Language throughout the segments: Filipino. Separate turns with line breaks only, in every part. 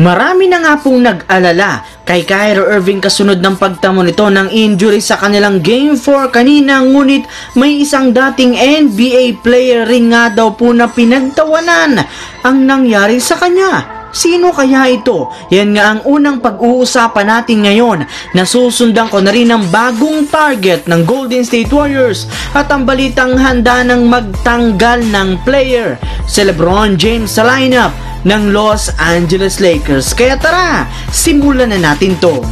Marami na nga pong nag-alala kay Kyrie Irving kasunod ng pagtamo nito ng injury sa kanilang Game 4 kanina ngunit may isang dating NBA player ring nga daw po na pinagtawanan ang nangyari sa kanya. Sino kaya ito? Yan nga ang unang pag-uusapan natin ngayon. Nasusundan ko na rin ang bagong target ng Golden State Warriors at ang balitang handa ng magtanggal ng player si Lebron James sa lineup ng Los Angeles Lakers. Kaya tara, simulan na natin to.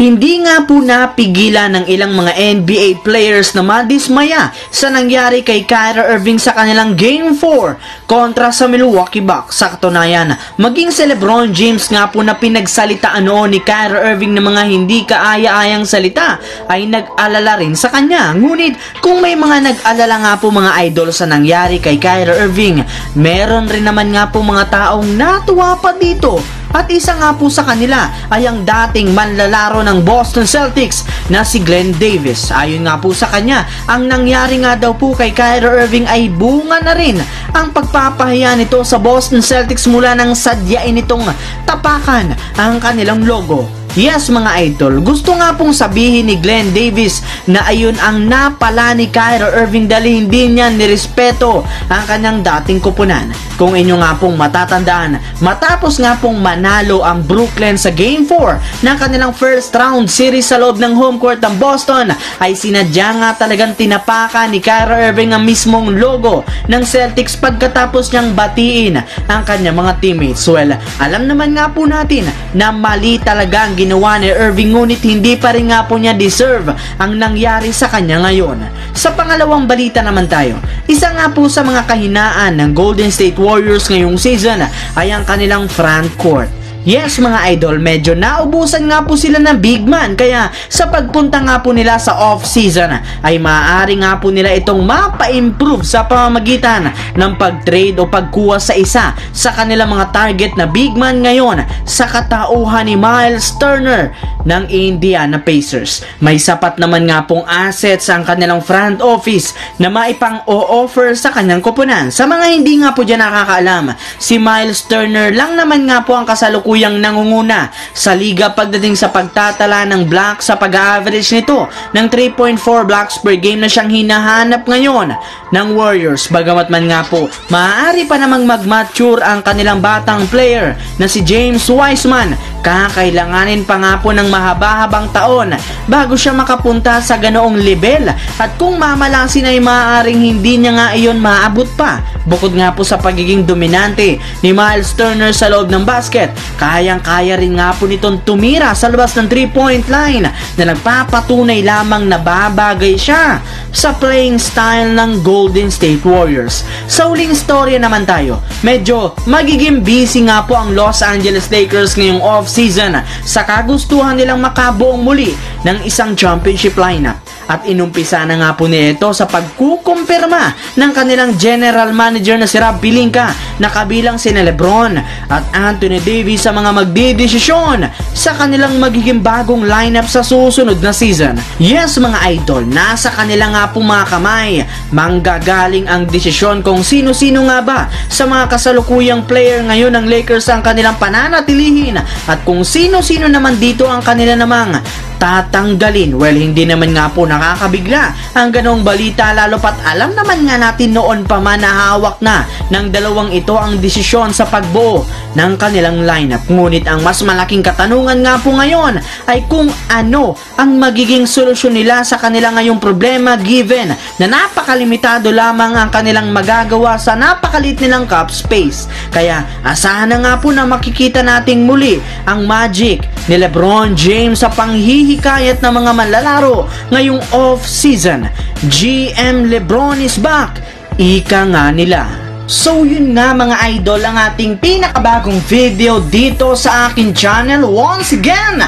Hindi nga po napigilan ng ilang mga NBA players na madismaya sa nangyari kay Kyrie Irving sa kanilang Game 4 kontra sa Milwaukee Bucks. Sa katunayan, maging si Lebron James nga po na pinagsalitaan noon ni Kyrie Irving ng mga hindi kaaya-ayang salita ay nag-alala rin sa kanya. Ngunit kung may mga nag-alala nga po mga idol sa nangyari kay Kyrie Irving, meron rin naman nga po mga taong natuwa pa dito at isa nga po sa kanila ay ang dating manlalaro ng Boston Celtics na si Glenn Davis. Ayon nga po sa kanya, ang nangyari nga daw po kay Kyrie Irving ay bunga na rin ang pagpapahiya nito sa Boston Celtics mula nang sadyain itong tapakan ang kanilang logo Yes mga idol, gusto nga pong sabihin ni Glenn Davis na ayun ang napala ni Kyrie Irving dahil hindi niya nirespeto ang kanyang dating kupunan. Kung inyo nga pong matatandaan, matapos nga pong manalo ang Brooklyn sa Game 4 ng kanilang first round series sa loob ng home court ng Boston ay sinadya nga talagang tinapakan ni Kyrie Irving ang mismong logo ng Celtics pagkatapos niyang batiin ang kanyang mga teammates. Well, alam naman nga po natin na mali talaga ang ginawa ni Irving ngunit hindi pa rin nga po niya deserve ang nangyari sa kanya ngayon. Sa pangalawang balita naman tayo, isa nga po sa mga kahinaan ng Golden State Warriors ngayong season ay ang kanilang front court. Yes mga idol, medyo naubusan nga po sila ng big man kaya sa pagpunta nga po nila sa off-season ay maaari nga po nila itong mapa-improve sa pamamagitan ng pag-trade o pagkuha sa isa sa kanilang mga target na big man ngayon sa katauhan ni Miles Turner ng Indiana Pacers. May sapat naman nga pong assets ang kanilang front office na maipang o-offer sa kanyang kupunan. Sa mga hindi nga po dyan nakakaalam, si Miles Turner lang naman nga po ang kasalukuyan kasalukuyang nangunguna sa liga pagdating sa pagtatala ng blocks sa pag-average nito ng 3.4 blocks per game na siyang hinahanap ngayon ng Warriors. Bagamat man nga po, maaari pa namang mag-mature ang kanilang batang player na si James Wiseman kakailanganin pa nga po ng mahaba-habang taon bago siya makapunta sa ganoong level at kung mamalasin ay maaaring hindi niya nga iyon maabot pa bukod nga po sa pagiging dominante ni Miles Turner sa loob ng basket kayang-kaya rin nga po nitong tumira sa labas ng 3-point line na nagpapatunay lamang na babagay siya sa playing style ng Golden State Warriors. Sa uling storya naman tayo, medyo magiging busy nga po ang Los Angeles Lakers ngayong off-season. Sa kagustuhan nilang makabuong muli ng isang championship lineup at inumpisa na nga po nito sa pagkukumpirma ng kanilang general manager na si Rob Pelinka na kabilang si Lebron at Anthony Davis sa mga magdidesisyon sa kanilang magiging bagong lineup sa susunod na season. Yes mga idol, nasa kanila nga po mga kamay, manggagaling ang desisyon kung sino-sino nga ba sa mga kasalukuyang player ngayon ng Lakers ang kanilang pananatilihin at kung sino-sino naman dito ang kanila namang tatanggalin. Well, hindi naman nga po nakakabigla ang ganong balita lalo pat alam naman nga natin noon pa man na hawak na ng dalawang ito ang desisyon sa pagbuo ng kanilang lineup. Ngunit ang mas malaking katanungan nga po ngayon ay kung ano ang magiging solusyon nila sa kanila ngayong problema given na napakalimitado lamang ang kanilang magagawa sa napakalit nilang cap space. Kaya asahan na nga po na makikita nating muli ang magic ni Lebron James sa panghihi hinihikayat ng mga manlalaro ngayong off-season. GM Lebron is back. Ika nga nila. So yun nga mga idol ang ating pinakabagong video dito sa akin channel once again.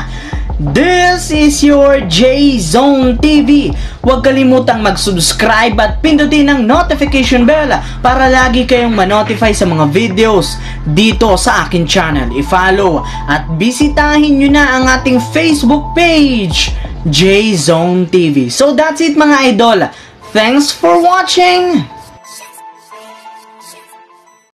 This is your J-Zone TV. Huwag kalimutang mag-subscribe at pindutin ang notification bell para lagi kayong ma-notify sa mga videos dito sa akin channel. I-follow at bisitahin nyo na ang ating Facebook page, J-Zone TV. So that's it mga idol. Thanks for watching!